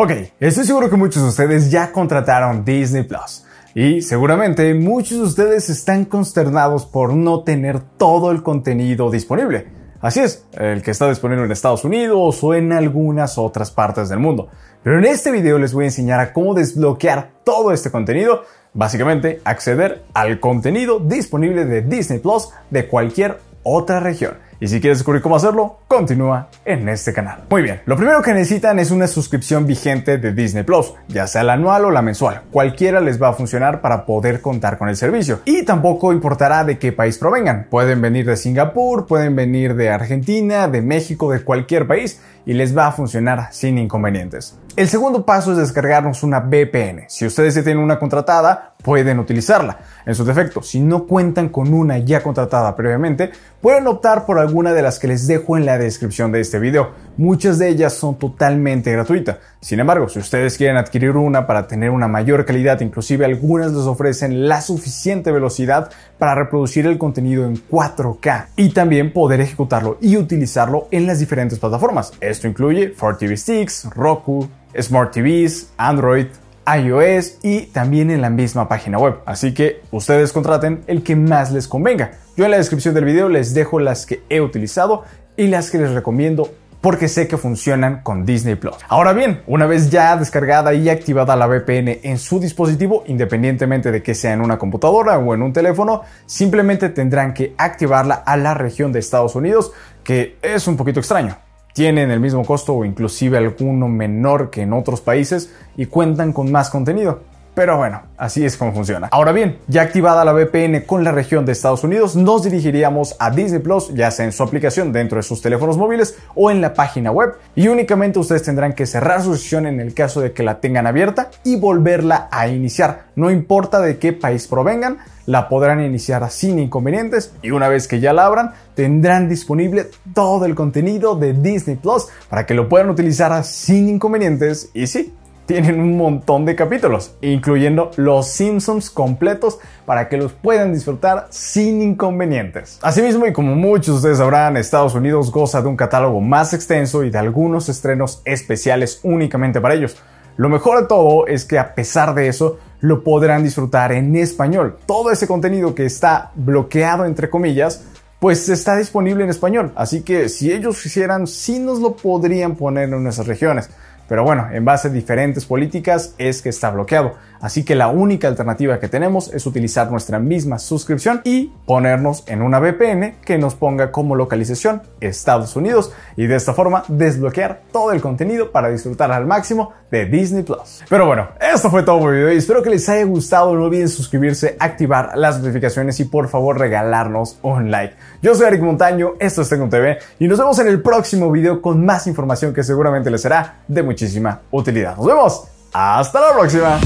Ok, estoy seguro que muchos de ustedes ya contrataron Disney Plus. Y seguramente muchos de ustedes están consternados por no tener todo el contenido disponible. Así es, el que está disponible en Estados Unidos o en algunas otras partes del mundo. Pero en este video les voy a enseñar a cómo desbloquear todo este contenido, básicamente acceder al contenido disponible de Disney Plus de cualquier otra región. Y si quieres descubrir cómo hacerlo, continúa en este canal. Muy bien, lo primero que necesitan es una suscripción vigente de Disney Plus, ya sea la anual o la mensual. Cualquiera les va a funcionar para poder contar con el servicio. Y tampoco importará de qué país provengan. Pueden venir de Singapur, pueden venir de Argentina, de México, de cualquier país y les va a funcionar sin inconvenientes. El segundo paso es descargarnos una VPN. Si ustedes ya tienen una contratada, pueden utilizarla. En su defecto, si no cuentan con una ya contratada previamente, pueden optar por alguna de las que les dejo en la descripción de este video. Muchas de ellas son totalmente gratuitas. Sin embargo, si ustedes quieren adquirir una para tener una mayor calidad, inclusive algunas les ofrecen la suficiente velocidad para reproducir el contenido en 4K y también poder ejecutarlo y utilizarlo en las diferentes plataformas. Esto incluye Fire TV Sticks, Roku, Smart TVs, Android, iOS y también en la misma página web. Así que ustedes contraten el que más les convenga. Yo en la descripción del video les dejo las que he utilizado y las que les recomiendo porque sé que funcionan con Disney Plus. Ahora bien, una vez ya descargada y activada la VPN en su dispositivo, independientemente de que sea en una computadora o en un teléfono, simplemente tendrán que activarla a la región de Estados Unidos, que es un poquito extraño tienen el mismo costo o inclusive alguno menor que en otros países y cuentan con más contenido. Pero bueno, así es como funciona. Ahora bien, ya activada la VPN con la región de Estados Unidos, nos dirigiríamos a Disney Plus, ya sea en su aplicación dentro de sus teléfonos móviles o en la página web, y únicamente ustedes tendrán que cerrar su sesión en el caso de que la tengan abierta y volverla a iniciar. No importa de qué país provengan, la podrán iniciar sin inconvenientes y una vez que ya la abran, tendrán disponible todo el contenido de Disney Plus para que lo puedan utilizar sin inconvenientes y sí, tienen un montón de capítulos, incluyendo los Simpsons completos para que los puedan disfrutar sin inconvenientes. Asimismo, y como muchos de ustedes sabrán, Estados Unidos goza de un catálogo más extenso y de algunos estrenos especiales únicamente para ellos. Lo mejor de todo es que a pesar de eso, lo podrán disfrutar en español. Todo ese contenido que está bloqueado, entre comillas, pues está disponible en español. Así que si ellos quisieran, sí nos lo podrían poner en esas regiones. Pero bueno, en base a diferentes políticas es que está bloqueado. Así que la única alternativa que tenemos es utilizar nuestra misma suscripción y ponernos en una VPN que nos ponga como localización Estados Unidos y de esta forma desbloquear todo el contenido para disfrutar al máximo de Disney Plus. Pero bueno, esto fue todo por el video y espero que les haya gustado. No olviden suscribirse, activar las notificaciones y por favor regalarnos un like. Yo soy Eric Montaño, esto es Tengo TV y nos vemos en el próximo video con más información que seguramente les será de muchísima utilidad. Nos vemos. Hasta la próxima.